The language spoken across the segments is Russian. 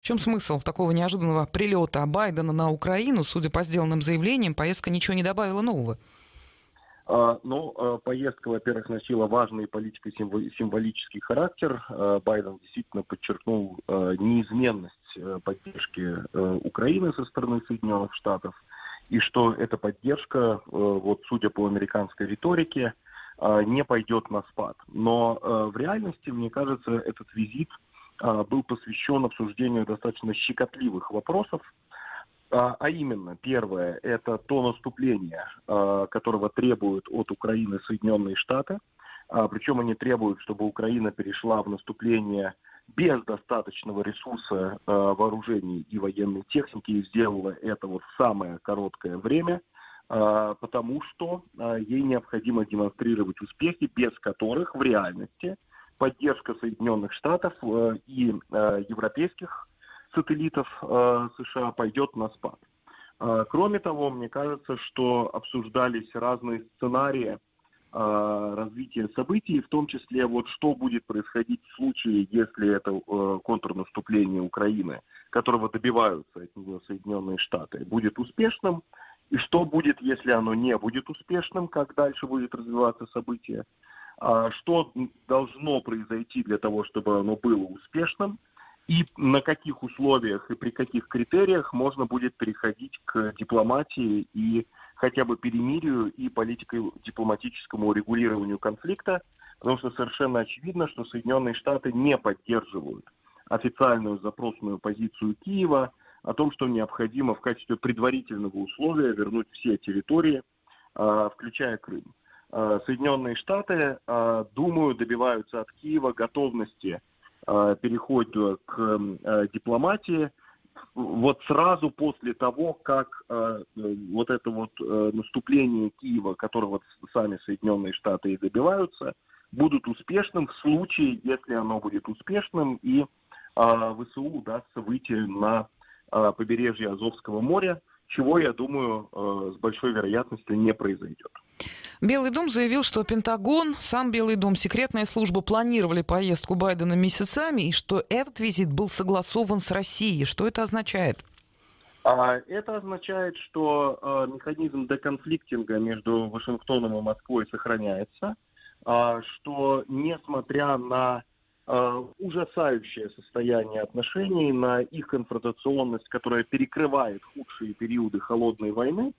В чем смысл такого неожиданного прилета Байдена на Украину? Судя по сделанным заявлениям, поездка ничего не добавила нового. А, ну, а, поездка, во-первых, носила важный политико-символический характер. А, Байден действительно подчеркнул неизменность поддержки Украины со стороны Соединенных Штатов, и что эта поддержка, вот судя по американской риторике, не пойдет на спад. Но в реальности, мне кажется, этот визит – был посвящен обсуждению достаточно щекотливых вопросов, а, а именно, первое, это то наступление, а, которого требуют от Украины Соединенные Штаты. Причем они требуют, чтобы Украина перешла в наступление без достаточного ресурса вооружений и военной техники и сделала это вот в самое короткое время, потому что ей необходимо демонстрировать успехи, без которых в реальности – поддержка Соединенных Штатов э, и э, европейских сателлитов э, США пойдет на спад. Кроме того, мне кажется, что обсуждались разные сценарии развития событий, в том числе вот что будет происходить в случае, если это контрнаступление Украины, которого добиваются от него Соединенные Штаты, будет успешным, и что будет, если оно не будет успешным, как дальше будет развиваться событие. А, что должно произойти для того, чтобы оно было успешным, и на каких условиях и при каких критериях можно будет переходить к дипломатии и хотя бы перемирию и политико-дипломатическому урегулированию конфликта, потому что совершенно очевидно, что Соединенные Штаты не поддерживают официальную запросную позицию Киева о том, что необходимо в качестве предварительного условия вернуть все территории, а, включая Крым. Э, Соединенные Штаты, э, думаю, добиваются от Киева готовности э, перехода к дипломатии вот сразу после того, как вот это вот наступление Киева, которого сами Соединенные Штаты и добиваются, будут успешным в случае, если оно будет успешным и ВСУ удастся выйти на побережье Азовского моря, чего, я думаю, с большой вероятностью не произойдет. Белый дом заявил, что Пентагон, сам Белый дом, секретная служба планировали поездку Байдена месяцами, и что этот визит был согласован с Россией. Что это означает? А, это означает, что а, механизм деконфликтинга между Вашингтоном и Москвой сохраняется, а, что несмотря на ужасающее состояние отношений, на их конфронтационность, которая перекрывает худшие периоды холодной войны,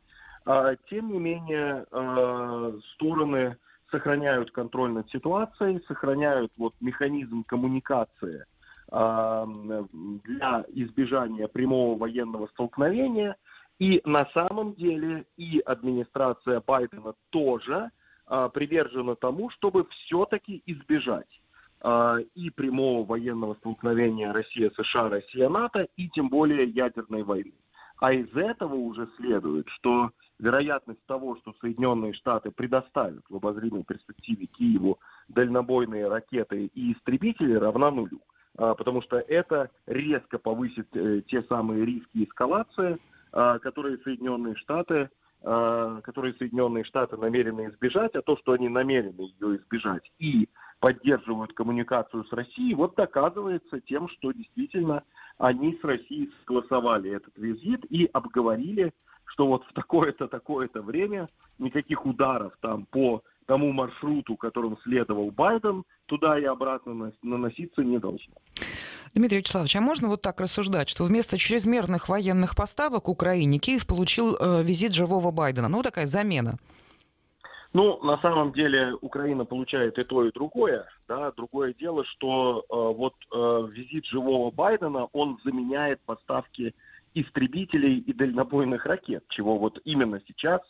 тем не менее, а, стороны сохраняют контроль над ситуацией, сохраняют вот механизм коммуникации а, для избежания прямого военного столкновения. И на самом деле и администрация Байдена тоже привержена тому, чтобы все-таки избежать и прямого военного столкновения Россия-США, Россия-НАТО, и тем более ядерной войны. А из этого уже следует, что вероятность того, что Соединенные Штаты предоставят в обозримой перспективе Киеву дальнобойные ракеты и истребители, равна нулю. А, потому что это резко повысит э, те самые риски эскалации, а, которые Соединенные Штаты а, которые Соединенные Штаты намерены избежать, а то, что они намерены ее избежать и поддерживают коммуникацию с Россией, вот доказывается тем, что действительно они с Россией согласовали этот визит и обговорили что вот в такое-то, такое-то время никаких ударов там по тому маршруту, которым следовал Байден, туда и обратно наноситься не должно. Дмитрий Вячеславович, а можно вот так рассуждать, что вместо чрезмерных военных поставок Украине Киев получил э, визит живого Байдена? Ну, такая замена. Ну, на самом деле Украина получает и то, и другое. Да? Другое дело, что э, вот э, визит живого Байдена, он заменяет поставки истребителей и дальнобойных ракет, чего вот именно сейчас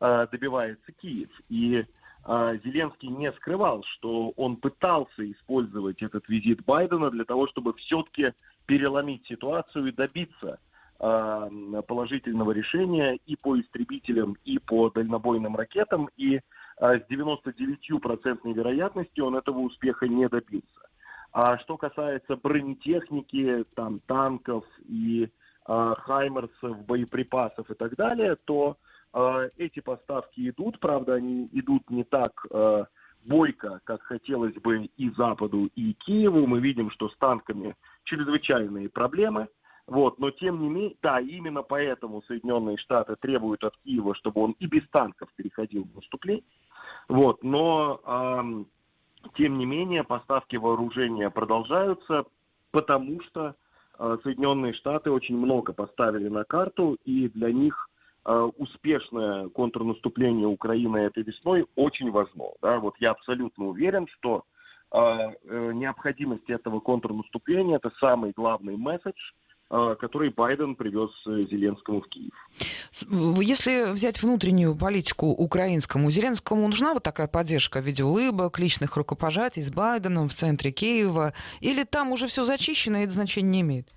э, добивается Киев. И э, Зеленский не скрывал, что он пытался использовать этот визит Байдена для того, чтобы все-таки переломить ситуацию и добиться э, положительного решения и по истребителям, и по дальнобойным ракетам. И э, с 99% вероятностью он этого успеха не добился. А что касается бронетехники, там, танков и э, хаймерсов, боеприпасов и так далее, то э, эти поставки идут, правда, они идут не так э, бойко, как хотелось бы и Западу, и Киеву. Мы видим, что с танками чрезвычайные проблемы. Вот, но тем не менее, да, именно поэтому Соединенные Штаты требуют от Киева, чтобы он и без танков переходил в наступление. Вот, но эм, тем не менее поставки вооружения продолжаются, потому что Соединенные Штаты очень много поставили на карту, и для них э, успешное контрнаступление Украины этой весной очень важно. Да? Вот я абсолютно уверен, что э, э необходимость этого контрнаступления – это самый главный месседж – а, который Байден привез э, Зеленскому в Киев. Если взять внутреннюю политику украинскому, Зеленскому нужна вот такая поддержка в виде улыбок, личных рукопожатий с Байденом в центре Киева, или там уже все зачищено и это значение не имеет?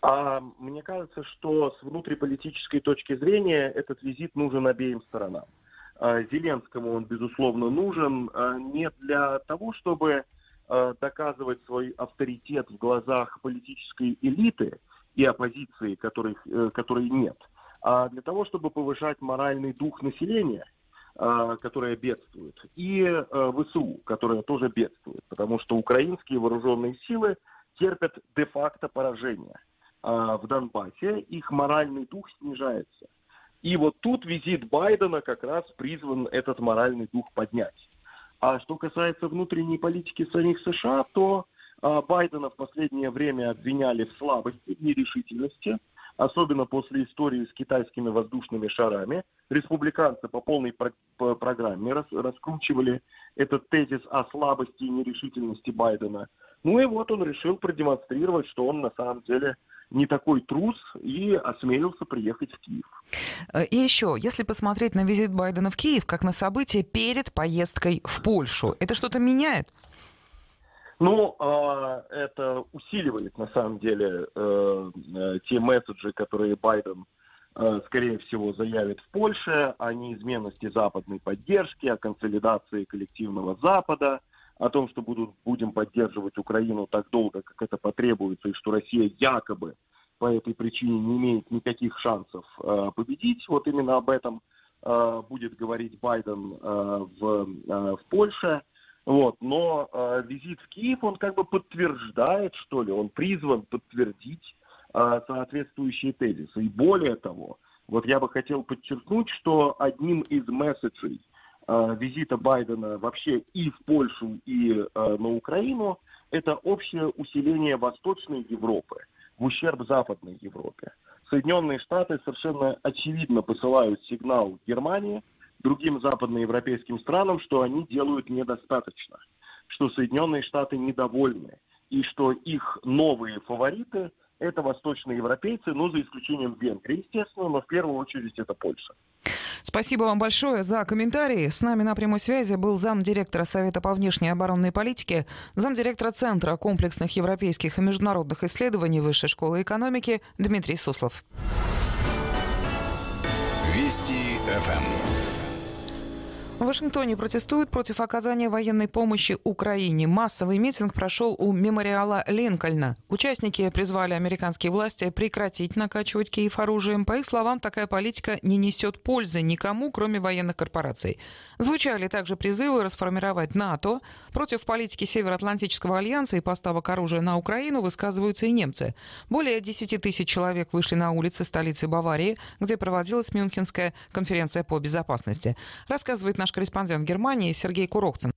А, мне кажется, что с внутриполитической точки зрения этот визит нужен обеим сторонам. А, Зеленскому он, безусловно, нужен а, не для того, чтобы а, доказывать свой авторитет в глазах политической элиты, и оппозиции, которых, э, которой нет, а для того, чтобы повышать моральный дух населения, а, которое бедствует, и э, ВСУ, которое тоже бедствует, потому что украинские вооруженные силы терпят де-факто поражение в Донбассе, их моральный дух снижается. И вот тут визит Байдена как раз призван этот моральный дух поднять. А что касается внутренней политики самих США, то Байдена в последнее время обвиняли в слабости, в нерешительности, особенно после истории с китайскими воздушными шарами. Республиканцы по полной про- по программе рас- раскручивали этот тезис о слабости и нерешительности Байдена. Ну и вот он решил продемонстрировать, что он на самом деле не такой трус и осмелился приехать в Киев. И еще, если посмотреть на визит Байдена в Киев как на событие перед поездкой в Польшу, это что-то меняет? Ну, а, это усиливает на самом деле э, э, те месседжи, которые Байден, э, скорее всего, заявит в Польше о неизменности западной поддержки, о консолидации коллективного Запада, о том, что будут, будем поддерживать Украину так долго, как это потребуется, и что Россия якобы по этой причине не имеет никаких шансов победить. Вот именно об этом будет говорить Байден в, в Польше. Вот, но э, визит в Киев, он как бы подтверждает, что ли, он призван подтвердить э, соответствующие тезисы. И более того, вот я бы хотел подчеркнуть, что одним из месседжей э, визита Байдена вообще и в Польшу, и э, на Украину, это общее усиление Восточной Европы в ущерб Западной Европе. Соединенные Штаты совершенно очевидно посылают сигнал Германии – другим западноевропейским странам, что они делают недостаточно, что Соединенные Штаты недовольны, и что их новые фавориты – это восточные европейцы, ну, за исключением Венгрии, естественно, но в первую очередь это Польша. Спасибо вам большое за комментарии. С нами на прямой связи был замдиректора Совета по внешней оборонной политике, замдиректора Центра комплексных европейских и международных исследований Высшей школы экономики Дмитрий Суслов. Вести ФМ. В Вашингтоне протестуют против оказания военной помощи Украине. Массовый митинг прошел у мемориала Линкольна. Участники призвали американские власти прекратить накачивать Киев оружием. По их словам, такая политика не несет пользы никому, кроме военных корпораций. Звучали также призывы расформировать НАТО. Против политики Североатлантического альянса и поставок оружия на Украину высказываются и немцы. Более 10 тысяч человек вышли на улицы столицы Баварии, где проводилась Мюнхенская конференция по безопасности. Рассказывает наш корреспондент в Германии Сергей Курохцин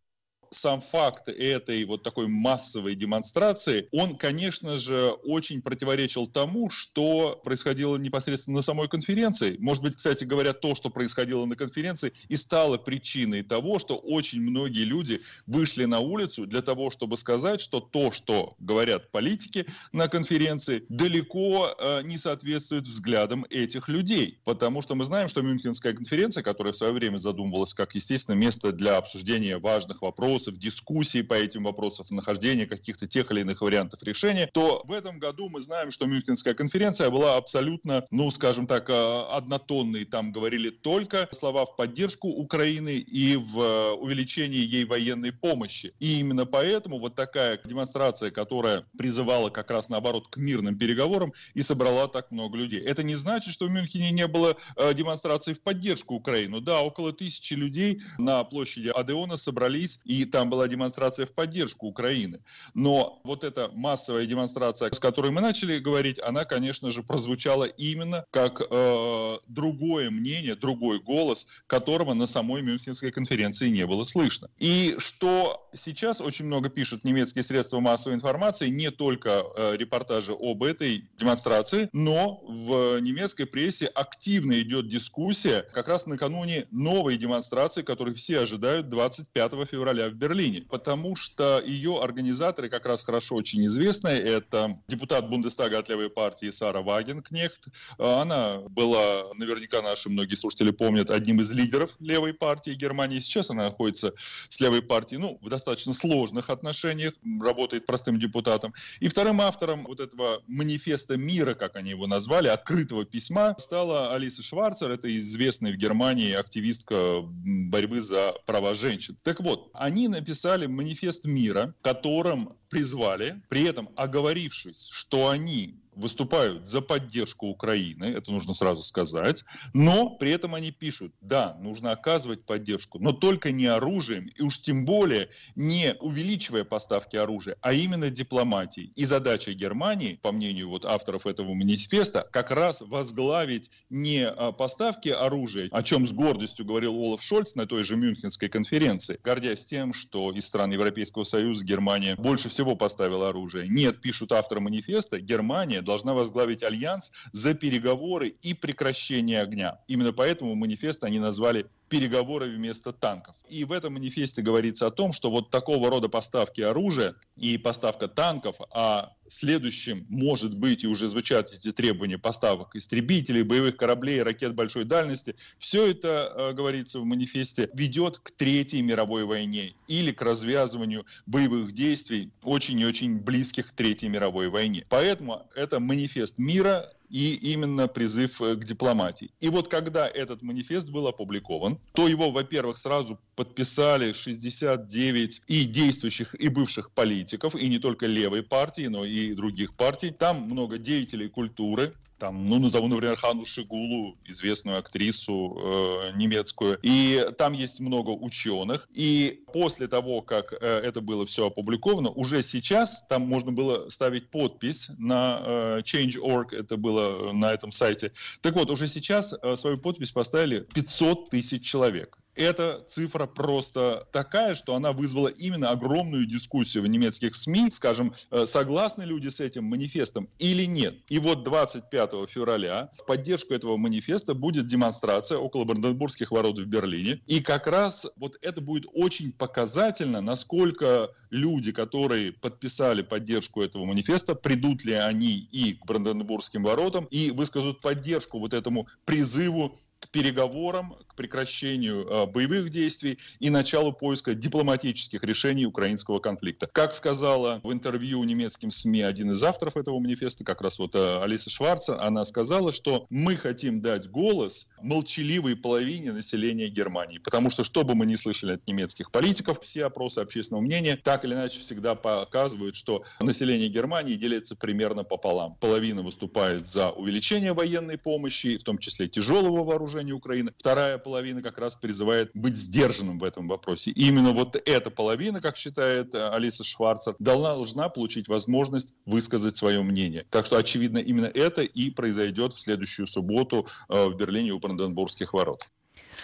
сам факт этой вот такой массовой демонстрации, он, конечно же, очень противоречил тому, что происходило непосредственно на самой конференции. Может быть, кстати говоря, то, что происходило на конференции, и стало причиной того, что очень многие люди вышли на улицу для того, чтобы сказать, что то, что говорят политики на конференции, далеко э, не соответствует взглядам этих людей. Потому что мы знаем, что Мюнхенская конференция, которая в свое время задумывалась как, естественно, место для обсуждения важных вопросов, вопросов, дискуссий по этим вопросам, нахождения каких-то тех или иных вариантов решения, то в этом году мы знаем, что Мюнхенская конференция была абсолютно, ну, скажем так, э, однотонной. Там говорили только слова в поддержку Украины и в э, увеличении ей военной помощи. И именно поэтому вот такая демонстрация, которая призывала как раз наоборот к мирным переговорам и собрала так много людей. Это не значит, что в Мюнхене не было э, демонстраций в поддержку Украины. Да, около тысячи людей на площади Адеона собрались и там была демонстрация в поддержку Украины. Но вот эта массовая демонстрация, с которой мы начали говорить, она, конечно же, прозвучала именно как э, другое мнение, другой голос, которого на самой Мюнхенской конференции не было слышно. И что сейчас очень много пишут немецкие средства массовой информации, не только э, репортажи об этой демонстрации, но в немецкой прессе активно идет дискуссия как раз накануне новой демонстрации, которую все ожидают 25 февраля в Берлине. Потому что ее организаторы как раз хорошо очень известны. Это депутат Бундестага от левой партии Сара Вагенкнехт. Она была, наверняка наши многие слушатели помнят, одним из лидеров левой партии Германии. Сейчас она находится с левой партией, ну, в достаточно сложных отношениях, работает простым депутатом. И вторым автором вот этого манифеста мира, как они его назвали, открытого письма, стала Алиса Шварцер. Это известная в Германии активистка борьбы за права женщин. Так вот, они написали манифест мира, которым призвали, при этом оговорившись, что они выступают за поддержку Украины, это нужно сразу сказать, но при этом они пишут, да, нужно оказывать поддержку, но только не оружием, и уж тем более не увеличивая поставки оружия, а именно дипломатией. И задача Германии, по мнению вот авторов этого манифеста, как раз возглавить не а, поставки оружия, о чем с гордостью говорил Олаф Шольц на той же Мюнхенской конференции, гордясь тем, что из стран Европейского Союза Германия больше всего поставила оружие. Нет, пишут авторы манифеста, Германия должна возглавить альянс за переговоры и прекращение огня. Именно поэтому манифест они назвали переговоры вместо танков. И в этом манифесте говорится о том, что вот такого рода поставки оружия и поставка танков, а следующим может быть и уже звучат эти требования поставок истребителей, боевых кораблей, ракет большой дальности, все это, э, говорится в манифесте, ведет к Третьей мировой войне или к развязыванию боевых действий очень и очень близких к Третьей мировой войне. Поэтому это манифест мира, и именно призыв э, к дипломатии. И вот когда этот манифест был опубликован, то его, во-первых, сразу подписали 69 и действующих, и бывших политиков, и не только левой партии, но и других партий. Там много деятелей культуры, там, ну, назову, например, Хану Шигулу, известную актрису э, немецкую. И там есть много ученых. И после того, как э, это было все опубликовано, уже сейчас там можно было ставить подпись на э, Change.org, это было на этом сайте. Так вот, уже сейчас э, свою подпись поставили 500 тысяч человек эта цифра просто такая, что она вызвала именно огромную дискуссию в немецких СМИ, скажем, э, согласны люди с этим манифестом или нет. И вот 25 февраля в поддержку этого манифеста будет демонстрация около Бранденбургских ворот в Берлине. И как раз вот это будет очень показательно, насколько люди, которые подписали поддержку этого манифеста, придут ли они и к Бранденбургским воротам, и выскажут поддержку вот этому призыву переговорам, к прекращению э, боевых действий и началу поиска дипломатических решений украинского конфликта. Как сказала в интервью немецким СМИ один из авторов этого манифеста, как раз вот э, Алиса Шварца, она сказала, что мы хотим дать голос молчаливой половине населения Германии, потому что что бы мы ни слышали от немецких политиков, все опросы общественного мнения так или иначе всегда показывают, что население Германии делится примерно пополам. Половина выступает за увеличение военной помощи, в том числе тяжелого вооружения, вооружений Украины. Вторая половина как раз призывает быть сдержанным в этом вопросе. И именно вот эта половина, как считает э, Алиса Шварцер, должна получить возможность высказать свое мнение. Так что, очевидно, именно это и произойдет в следующую субботу э, в Берлине у Бранденбургских ворот.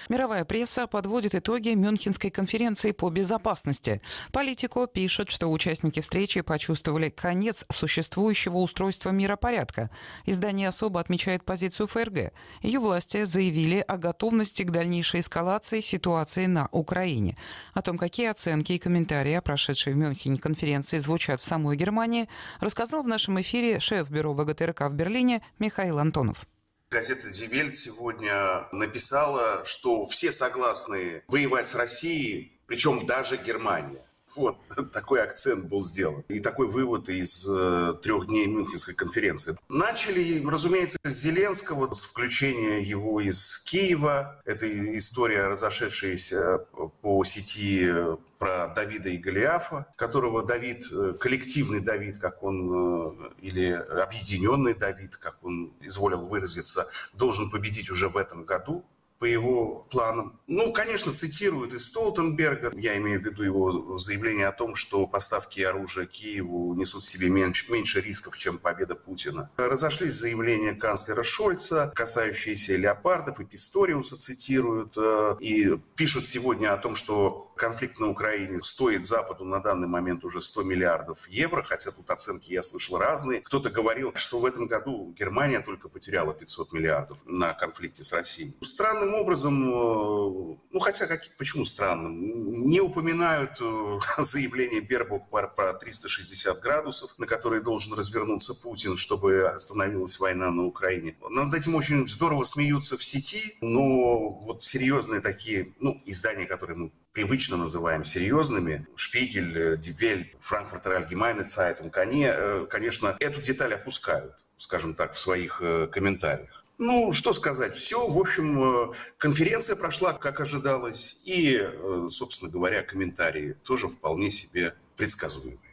Мировая пресса подводит итоги Мюнхенской конференции по безопасности. Политико пишет, что участники встречи почувствовали конец существующего устройства миропорядка. Издание особо отмечает позицию ФРГ. Ее власти заявили о готовности к дальнейшей эскалации ситуации на Украине. О том, какие оценки и комментарии о прошедшей в Мюнхене конференции звучат в самой Германии, рассказал в нашем эфире шеф бюро ВГТРК в Берлине Михаил Антонов. Газета «Дивельт» сегодня написала, что все согласны воевать с Россией, причем даже Германия. Вот такой акцент был сделан. И такой вывод из э, трех дней Мюнхенской конференции. Начали, разумеется, с Зеленского, с включения его из Киева. Это история, разошедшаяся по сети про Давида и Голиафа, которого Давид, э, коллективный Давид, как он, э, или объединенный Давид, как он изволил выразиться, должен победить уже в этом году по его планам. Ну, конечно, цитируют и Столтенберга. Я имею в виду его заявление о том, что поставки оружия Киеву несут в себе меньше, меньше рисков, чем победа Путина. Разошлись заявления канцлера Шольца, касающиеся леопардов и Писториуса цитируют. Э, и пишут сегодня о том, что конфликт на Украине стоит Западу на данный момент уже 100 миллиардов евро, хотя тут оценки я слышал разные. Кто-то говорил, что в этом году Германия только потеряла 500 миллиардов на конфликте с Россией. Странным образом, э, ну хотя как, почему странным, не упоминают э, заявление Бербок про 360 градусов, на которые должен развернуться Путин, чтобы остановилась война на Украине. Над этим очень здорово смеются в сети, но вот серьезные такие, ну, издания, которые мы привычно называем серьезными, Шпигель, Ди Вельт, Франкфуртер Альгемайне Цайтунг, они, э, конечно, эту деталь опускают, скажем так, в своих комментариях. Ну, что сказать, все, в общем, э, конференция прошла, как ожидалось, и, собственно говоря, комментарии тоже вполне себе предсказуемые.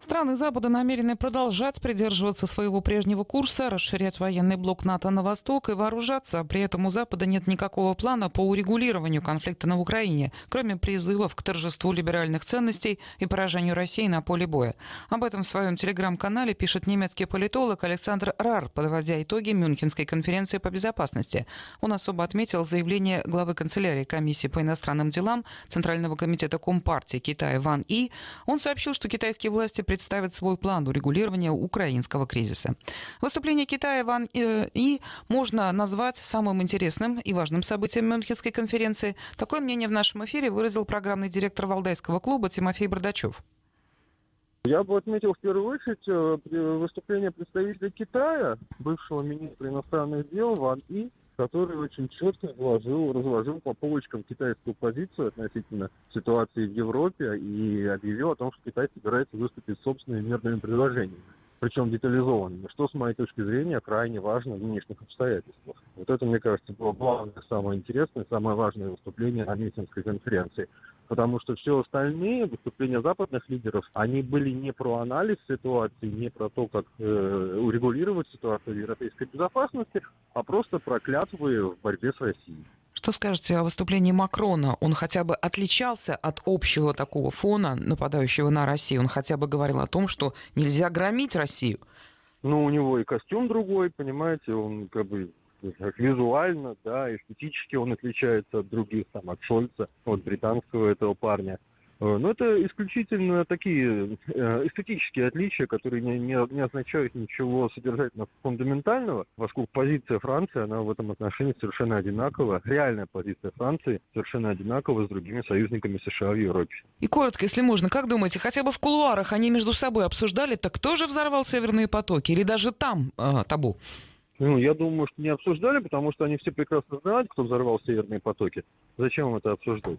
Страны Запада намерены продолжать придерживаться своего прежнего курса, расширять военный блок НАТО на восток и вооружаться. При этом у Запада нет никакого плана по урегулированию конфликта на Украине, кроме призывов к торжеству либеральных ценностей и поражению России на поле боя. Об этом в своем телеграм-канале пишет немецкий политолог Александр Рар, подводя итоги Мюнхенской конференции по безопасности. Он особо отметил заявление главы канцелярии комиссии по иностранным делам Центрального комитета Компартии Китая Ван И. Он сообщил, что китайские власти представит свой план урегулирования украинского кризиса. Выступление Китая Ван э, И можно назвать самым интересным и важным событием Мюнхенской конференции. Такое мнение в нашем эфире выразил программный директор Валдайского клуба Тимофей Бардачев. Я бы отметил в первую очередь э, выступление представителя Китая, бывшего министра иностранных дел Ван И, который очень четко изложил, разложил по полочкам китайскую позицию относительно ситуации в Европе и объявил о том, что Китай собирается выступить собственными мирными предложениями причем детализованными, что, с моей точки зрения, крайне важно в нынешних обстоятельствах. Вот это, мне кажется, было главное, самое интересное, самое важное выступление на Митинской конференции потому что все остальные выступления западных лидеров, они были не про анализ ситуации, не про то, как э, урегулировать ситуацию в европейской безопасности, а просто про клятвы в борьбе с Россией. Что скажете о выступлении Макрона? Он хотя бы отличался от общего такого фона, нападающего на Россию? Он хотя бы говорил о том, что нельзя громить Россию? Ну, у него и костюм другой, понимаете, он как бы визуально, да, эстетически он отличается от других, там, от Шольца, от британского этого парня. Э, но это исключительно такие э, эстетические отличия, которые не, не, не означают ничего содержательно фундаментального, поскольку позиция Франции, она в этом отношении совершенно одинакова. Реальная позиция Франции совершенно одинакова с другими союзниками США в Европе. И коротко, если можно, как думаете, хотя бы в кулуарах они между собой обсуждали, так кто же взорвал северные потоки? Или даже там э, табу? Ну, я думаю, что не обсуждали, потому что они все прекрасно знают, кто взорвал северные потоки. Зачем это обсуждать?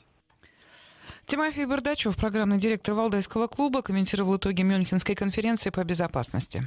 Тимофей Бардачев, программный директор Валдайского клуба, комментировал итоги Мюнхенской конференции по безопасности.